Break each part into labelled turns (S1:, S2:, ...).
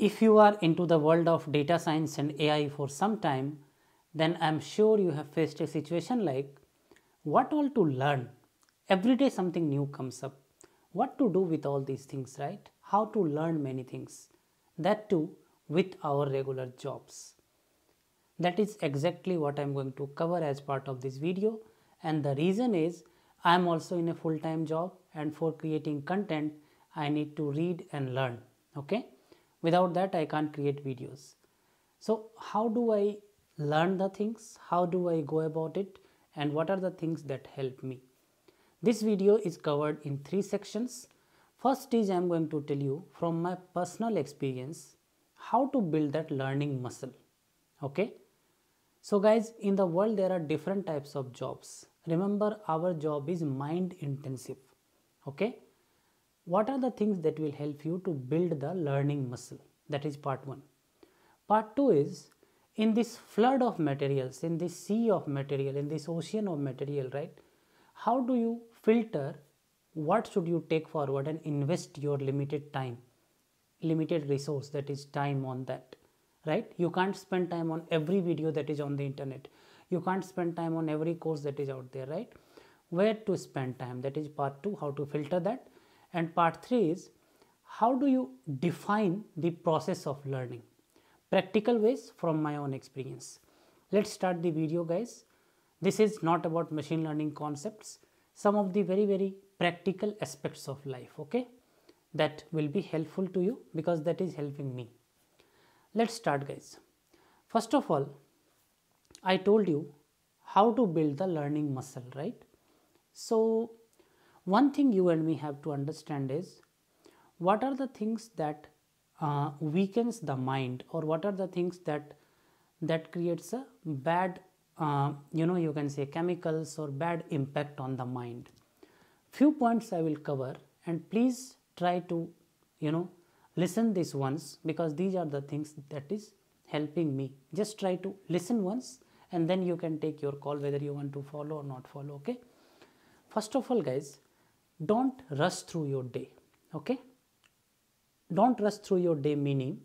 S1: If you are into the world of data science and AI for some time, then I'm sure you have faced a situation like what all to learn. Every day something new comes up. What to do with all these things, right? How to learn many things. That too with our regular jobs. That is exactly what I'm going to cover as part of this video. And the reason is I'm also in a full-time job and for creating content, I need to read and learn. Okay. Without that, I can't create videos. So how do I learn the things? How do I go about it? And what are the things that help me? This video is covered in three sections. First is I am going to tell you from my personal experience how to build that learning muscle. Okay. So guys, in the world there are different types of jobs. Remember our job is mind intensive. Okay. What are the things that will help you to build the learning muscle? That is part 1. Part 2 is in this flood of materials, in this sea of material, in this ocean of material, right? How do you filter what should you take forward and invest your limited time, limited resource that is time on that? right you can't spend time on every video that is on the internet you can't spend time on every course that is out there right where to spend time that is part 2 how to filter that and part 3 is how do you define the process of learning? Practical ways from my own experience. Let's start the video guys. This is not about machine learning concepts. Some of the very very practical aspects of life okay? That will be helpful to you because that is helping me. Let's start guys. First of all, I told you how to build the learning muscle, right? So one thing you and me have to understand is what are the things that uh, weakens the mind or what are the things that that creates a bad uh, you know you can say chemicals or bad impact on the mind? Few points i will cover and please try to you know listen this once because these are the things that is helping me. Just try to listen once and then you can take your call whether you want to follow or not follow okay? First of all guys don't rush through your day okay? Don't rush through your day meaning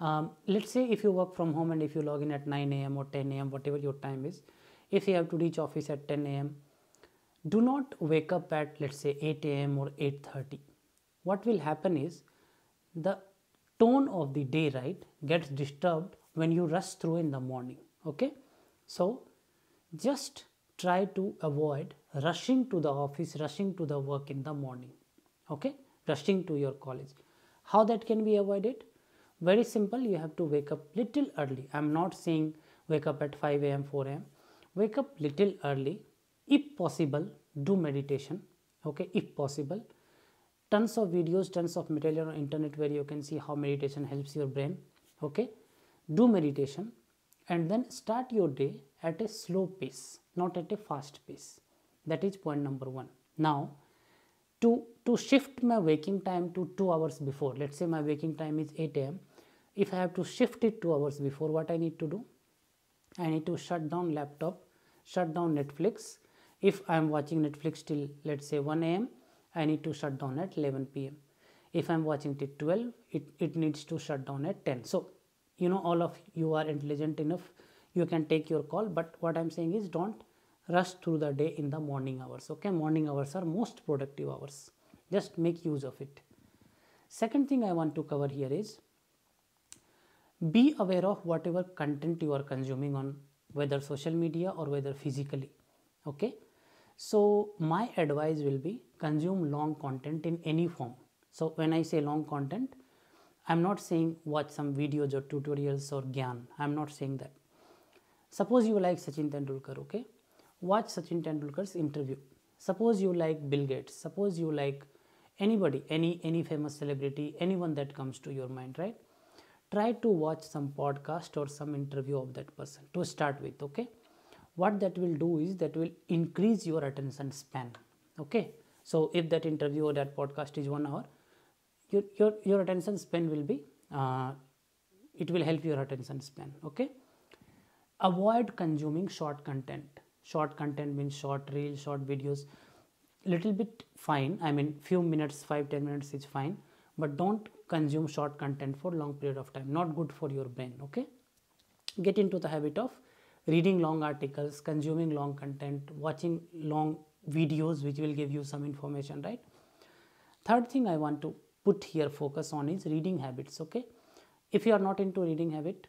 S1: um, let's say if you work from home and if you log in at 9 a.m or 10 a.m whatever your time is if you have to reach office at 10 a.m do not wake up at let's say 8 a.m or 8.30 what will happen is the tone of the day right gets disturbed when you rush through in the morning okay? So just try to avoid rushing to the office rushing to the work in the morning okay? Rushing to your college. How that can be avoided? Very simple you have to wake up little early. I'm not saying wake up at 5 a.m 4 a.m wake up little early if possible do meditation okay? If possible tons of videos tons of material on internet where you can see how meditation helps your brain okay? Do meditation and then start your day at a slow pace not at a fast pace that is point number 1 now to to shift my waking time to 2 hours before let's say my waking time is 8 am if i have to shift it 2 hours before what i need to do i need to shut down laptop shut down netflix if i am watching netflix till let's say 1 am I need to shut down at 11 pm. If I'm watching till 12, it, it needs to shut down at 10. So, you know, all of you are intelligent enough, you can take your call. But what I'm saying is don't rush through the day in the morning hours. Okay, morning hours are most productive hours. Just make use of it. Second thing I want to cover here is be aware of whatever content you are consuming on whether social media or whether physically. Okay, so my advice will be consume long content in any form. So when I say long content, I'm not saying watch some videos or tutorials or gyan. I'm not saying that. Suppose you like Sachin Tendulkar, okay? Watch Sachin Tendulkar's interview. Suppose you like Bill Gates. Suppose you like anybody, any any famous celebrity, anyone that comes to your mind, right? Try to watch some podcast or some interview of that person to start with, okay? what that will do is that will increase your attention span okay so if that interview or that podcast is one hour your your, your attention span will be uh, it will help your attention span okay avoid consuming short content short content means short reels short videos little bit fine. I mean few minutes 5 10 minutes is fine. But don't consume short content for long period of time. Not good for your brain okay? Get into the habit of reading long articles consuming long content watching long videos which will give you some information right? Third thing i want to put here focus on is reading habits okay? If you are not into reading habit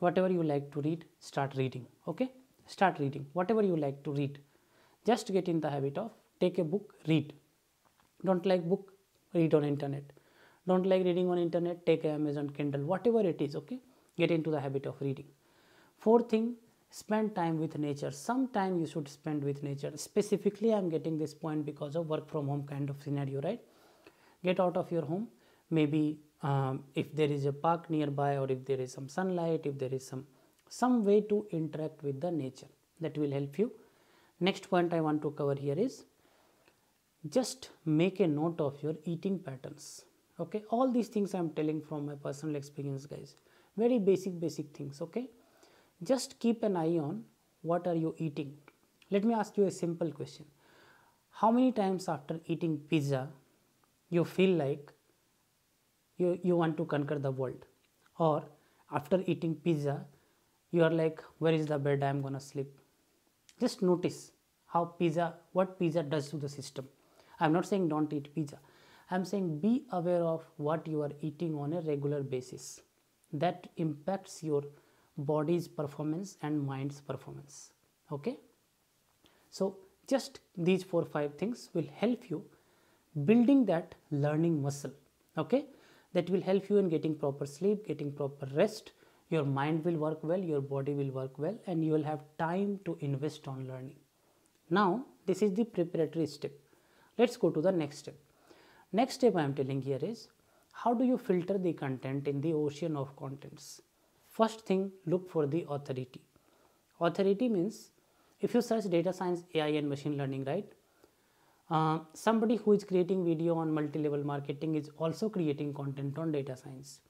S1: whatever you like to read start reading okay start reading whatever you like to read. Just get in the habit of take a book read. Don't like book read on internet. Don't like reading on internet take amazon kindle whatever it is okay? Get into the habit of reading. Fourth thing spend time with nature. Some time you should spend with nature. Specifically i'm getting this point because of work from home kind of scenario right? Get out of your home. Maybe um, if there is a park nearby or if there is some sunlight if there is some some way to interact with the nature. That will help you. Next point i want to cover here is just make a note of your eating patterns. Okay? All these things i'm telling from my personal experience guys. Very basic basic things okay? Just keep an eye on what are you eating. Let me ask you a simple question. How many times after eating pizza you feel like you, you want to conquer the world? Or after eating pizza you are like where is the bed? I am gonna sleep. Just notice how pizza what pizza does to the system. I'm not saying don't eat pizza. I'm saying be aware of what you are eating on a regular basis. That impacts your body's performance and mind's performance. Okay? So just these four five things will help you building that learning muscle. Okay? That will help you in getting proper sleep getting proper rest your mind will work well your body will work well and you will have time to invest on learning now this is the preparatory step let's go to the next step next step i am telling here is how do you filter the content in the ocean of contents First thing, look for the authority. Authority means if you search data science, AI, and machine learning, right? Uh, somebody who is creating video on multi-level marketing is also creating content on data science.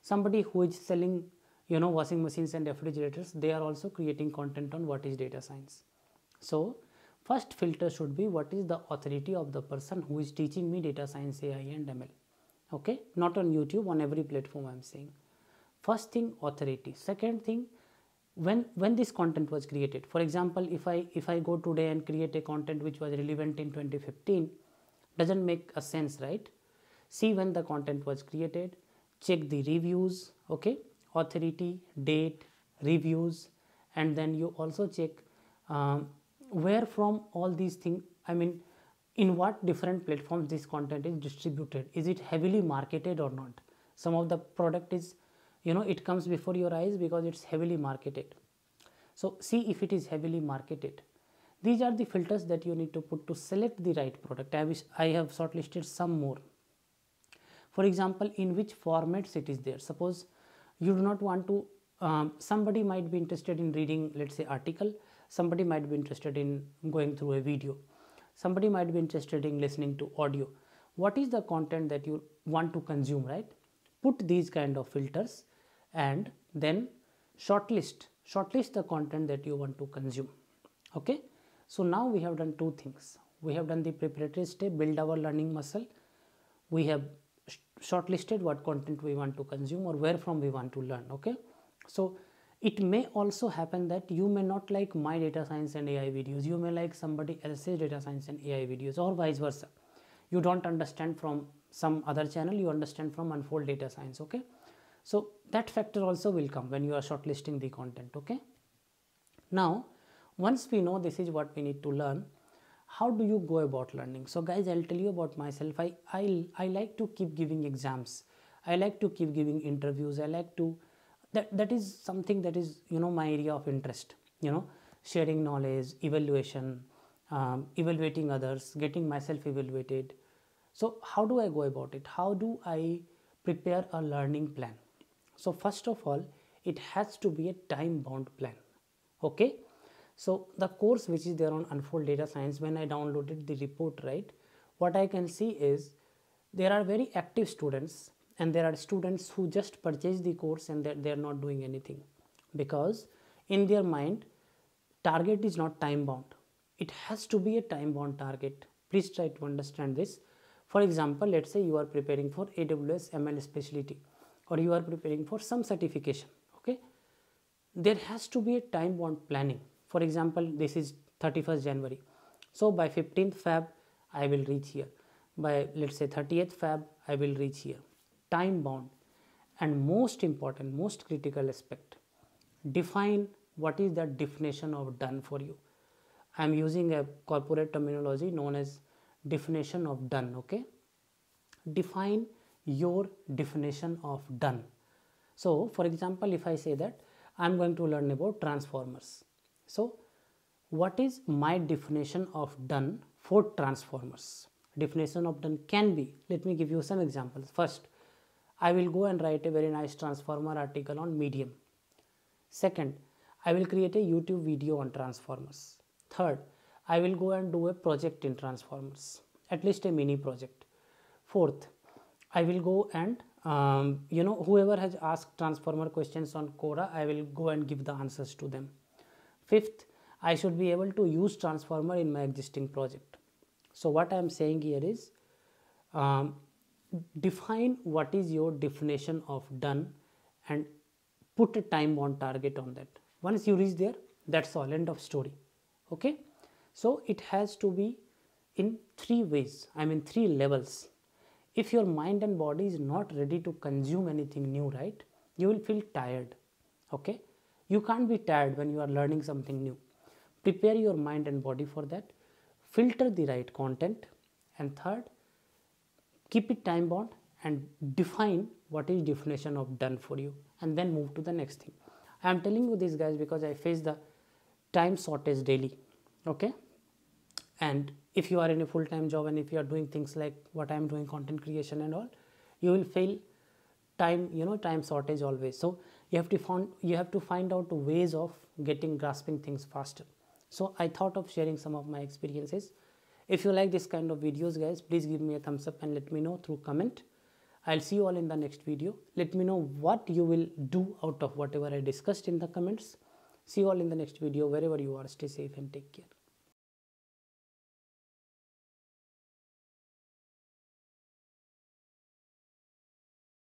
S1: Somebody who is selling, you know, washing machines and refrigerators, they are also creating content on what is data science. So, first filter should be what is the authority of the person who is teaching me data science, AI, and ML. Okay, not on YouTube, on every platform I'm saying. First thing authority. Second thing when when this content was created. For example if i if i go today and create a content which was relevant in 2015 doesn't make a sense right? See when the content was created check the reviews okay authority date reviews and then you also check um, where from all these things i mean in what different platforms this content is distributed. Is it heavily marketed or not? Some of the product is you know it comes before your eyes because it's heavily marketed. So see if it is heavily marketed. These are the filters that you need to put to select the right product. I wish i have shortlisted some more. For example in which formats it is there. Suppose you do not want to um, somebody might be interested in reading let's say article. Somebody might be interested in going through a video. Somebody might be interested in listening to audio. What is the content that you want to consume right? Put these kind of filters and then shortlist shortlist the content that you want to consume. Okay? So now we have done two things. We have done the preparatory step build our learning muscle. We have shortlisted what content we want to consume or where from we want to learn okay? So it may also happen that you may not like my data science and ai videos. You may like somebody else's data science and ai videos or vice versa. You don't understand from some other channel you understand from unfold data science okay? So that factor also will come when you are shortlisting the content okay? Now once we know this is what we need to learn how do you go about learning? So guys i'll tell you about myself. I i, I like to keep giving exams. I like to keep giving interviews. I like to that that is something that is you know my area of interest you know sharing knowledge evaluation um, evaluating others getting myself evaluated. So how do i go about it? How do i prepare a learning plan? So first of all it has to be a time bound plan okay so the course which is there on unfold data science when i downloaded the report right what i can see is there are very active students and there are students who just purchase the course and they're, they're not doing anything because in their mind target is not time bound it has to be a time bound target. Please try to understand this. For example let's say you are preparing for aws ml specialty or you are preparing for some certification okay? There has to be a time bound planning for example this is 31st january. So by 15th feb i will reach here. By let's say 30th feb i will reach here. Time bound. And most important most critical aspect define what is the definition of done for you. I am using a corporate terminology known as definition of done okay? Define your definition of done. So for example if i say that i'm going to learn about transformers so what is my definition of done for transformers? Definition of done can be let me give you some examples. First i will go and write a very nice transformer article on medium. Second i will create a youtube video on transformers. Third i will go and do a project in transformers at least a mini project. Fourth i will go and um, you know whoever has asked transformer questions on quora i will go and give the answers to them fifth I should be able to use transformer in my existing project. So what I am saying here is um, define what is your definition of done and put a time on target on that. Once you reach there, that's all end of story. Okay. So it has to be in three ways, I mean three levels. If your mind and body is not ready to consume anything new, right, you will feel tired. Okay. You can't be tired when you are learning something new. Prepare your mind and body for that. Filter the right content. And third keep it time bound and define what is definition of done for you and then move to the next thing. I am telling you this guys because i face the time shortage daily okay? And if you are in a full-time job and if you are doing things like what i am doing content creation and all you will feel time you know time shortage always. So you have to find you have to find out ways of getting grasping things faster. So i thought of sharing some of my experiences. If you like this kind of videos guys please give me a thumbs up and let me know through comment. I'll see you all in the next video. Let me know what you will do out of whatever i discussed in the comments. See you all in the next video wherever you are. Stay safe and take care